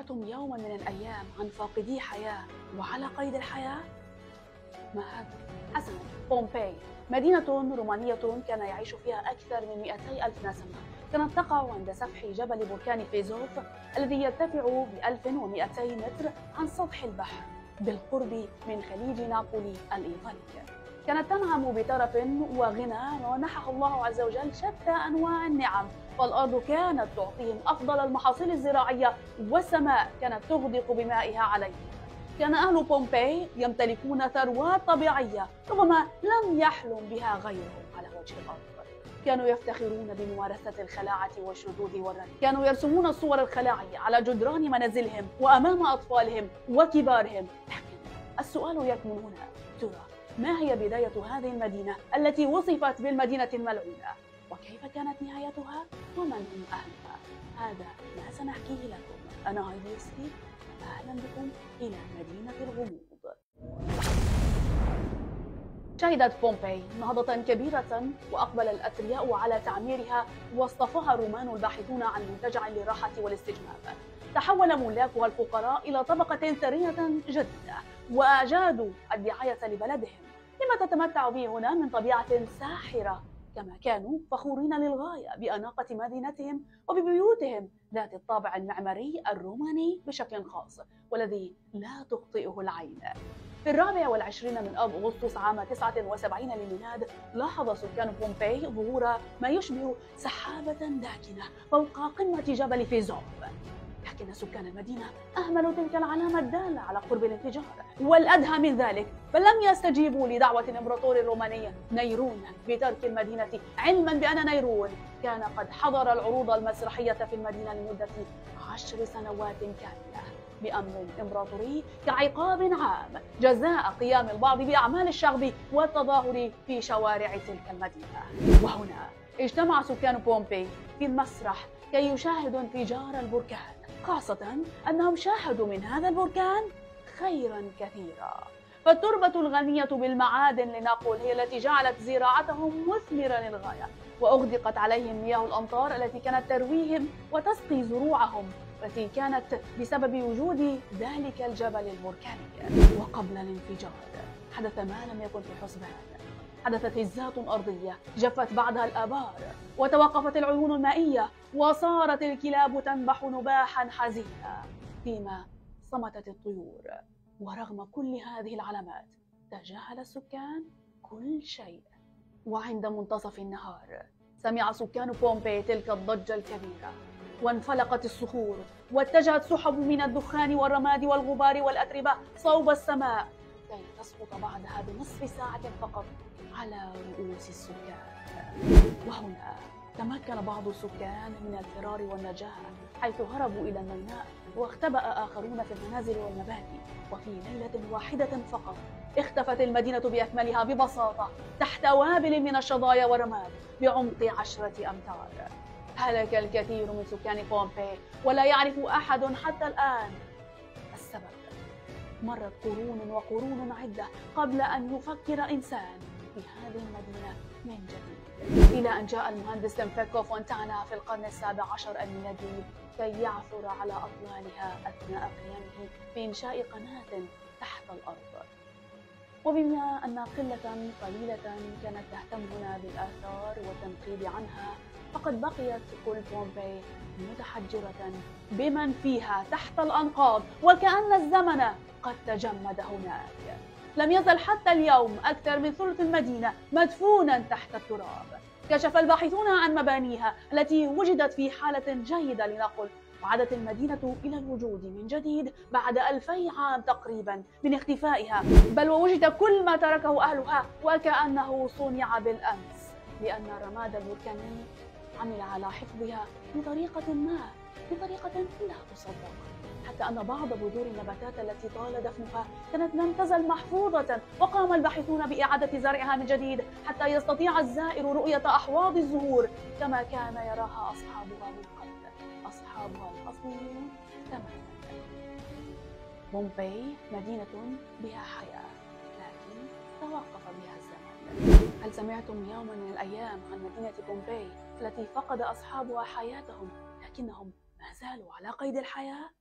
سمعتم يوما من الأيام عن فاقدي حياة وعلى قيد الحياة؟ ما هذا؟ حسنا بومباي مدينة رومانية كان يعيش فيها أكثر من 200 ألف نسمة. كانت تقع عند سفح جبل بركان فيزوف الذي يرتفع ب 1200 متر عن سطح البحر بالقرب من خليج نابولي الإيطالي كانت تنعم بترف وغنى ومنحها الله عز وجل شتى أنواع النعم. فالأرض كانت تعطيهم أفضل المحاصيل الزراعية والسماء كانت تغدق بمائها عليهم. كان أهل بومباي يمتلكون ثروات طبيعية ربما لم يحلم بها غيرهم على وجه الأرض. كانوا يفتخرون بممارسة الخلاعة والشذوذ والرد كانوا يرسمون الصور الخلاعية على جدران منازلهم وأمام أطفالهم وكبارهم. لكن السؤال يكمن هنا. ترى ما هي بداية هذه المدينة التي وصفت بالمدينة الملعونة؟ وكيف كانت نهايتها ومن هم أهلها؟ هذا ما سنحكيه لكم. أنا هايدي يوسفي أهلا بكم إلى مدينة الغموض. شهدت بومباي نهضة كبيرة وأقبل الأثرياء على تعميرها واصطفاها الرومان الباحثون عن منتجع للراحة والاستجمام. تحول ملاكها الفقراء إلى طبقة ثرية جديدة وأجادوا الدعاية لبلدهم. لما تتمتع به هنا من طبيعة ساحرة كما كانوا فخورين للغاية بأناقة مدينتهم وببيوتهم ذات الطابع المعماري الروماني بشكل خاص والذي لا تخطئه العين. في الرابع والعشرين من أب أغسطس عام 79 للميلاد لاحظ سكان بومباي ظهور ما يشبه سحابة داكنة فوق قمة جبل فيزوف لكن سكان المدينة أهملوا تلك العلامة الدالة على قرب الانفجار. والأدهى من ذلك بل لم يستجيبوا لدعوة الإمبراطور الروماني نيرون بترك المدينة علما بأن نيرون كان قد حضر العروض المسرحية في المدينة لمدة عشر سنوات كاملة. بأمر إمبراطوري كعقاب عام جزاء قيام البعض بأعمال الشغب والتظاهر في شوارع تلك المدينة. وهنا اجتمع سكان بومبي في المسرح كي يشاهدوا انفجار البركان. خاصة أنهم شاهدوا من هذا البركان خيرا كثيرا. فالتربة الغنية بالمعادن لنقل هي التي جعلت زراعتهم مثمرة للغاية وأغدقت عليهم مياه الأمطار التي كانت ترويهم وتسقي زروعهم التي كانت بسبب وجود ذلك الجبل البركاني وقبل الانفجار. حدث ما لم يكن في حسبان حدثت هزات أرضية جفت بعدها الآبار وتوقفت العيون المائية وصارت الكلاب تنبح نباحا حزينا فيما صمتت الطيور. ورغم كل هذه العلامات تجاهل السكان كل شيء. وعند منتصف النهار سمع سكان بومبي تلك الضجة الكبيرة وانفلقت الصخور واتجهت سحب من الدخان والرماد والغبار والأتربة صوب السماء. كي تسقط بعدها بنصف ساعة فقط على رؤوس السكان. وهنا تمكن بعض السكان من الفرار والنجاة حيث هربوا إلى الميناء واختبأ آخرون في المنازل والمباني وفي ليلة واحدة فقط اختفت المدينة بأكملها ببساطة تحت وابل من الشظايا والرماد بعمق عشرة أمتار. هلك الكثير من سكان بومبي ولا يعرف أحد حتى الآن مرت قرون وقرون عدة قبل أن يفكر إنسان في هذه المدينة من جديد. إلى أن جاء المهندس تمفيكو فونتانا في القرن السابع عشر الميلادي كي يعثر على أطلالها أثناء قيامه بإنشاء قناة تحت الأرض. وبما أن قلة قليلة كانت تهتم هنا بالآثار والتنقيب عنها فقد بقيت كل بومبي متحجرة بمن فيها تحت الأنقاض وكأن الزمن قد تجمد هناك. لم يزل حتى اليوم أكثر من ثلث المدينة مدفونا تحت التراب. كشف الباحثون عن مبانيها التي وجدت في حالة جيدة لنقل وعادت المدينة إلى الوجود من جديد بعد ألفي عام تقريبا من اختفائها. بل ووجد كل ما تركه أهلها وكأنه صنع بالأمس لأن الرماد البركاني عمل على حفظها بطريقة ما بطريقة لا تصدق حتى أن بعض بذور النباتات التي طال دفنها كانت لم تزل محفوظة وقام الباحثون بإعادة زرعها من جديد حتى يستطيع الزائر رؤية أحواض الزهور كما كان يراها أصحابها من قبل أصحابها الأصليون تماما بومبي مدينة بها حياة لكن توقف بها الزمن هل سمعتم يوما من الأيام عن مدينة بومبي التي فقد أصحابها حياتهم لكنهم ما زالوا على قيد الحياة؟